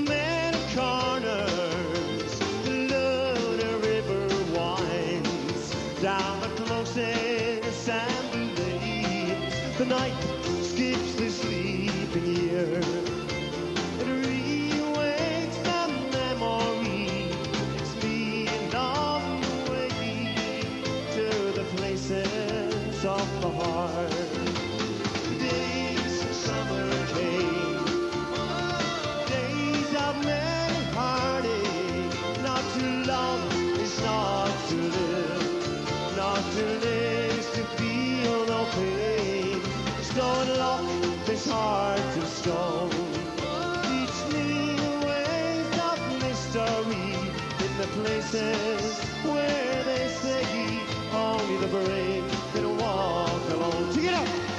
man. places where they say only the brave can walk alone. Take it up.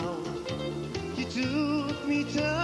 found. You took me down.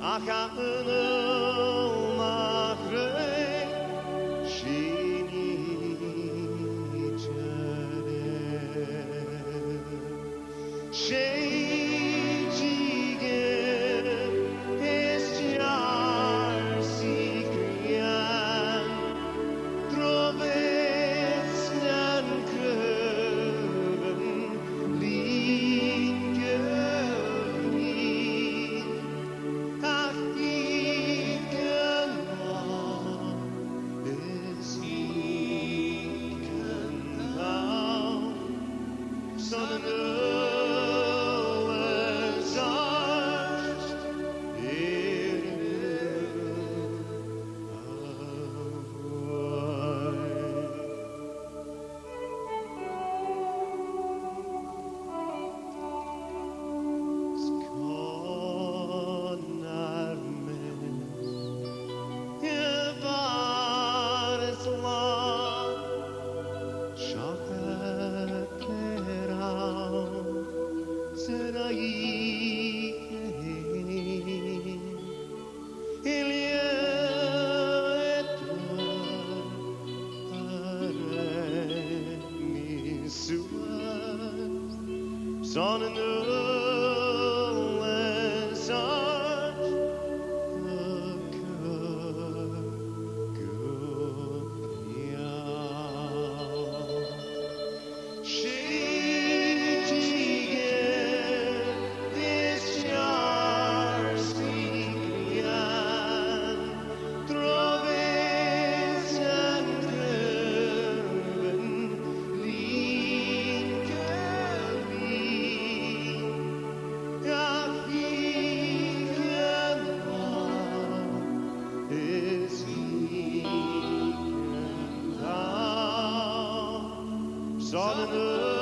啊哈！努。Son in the can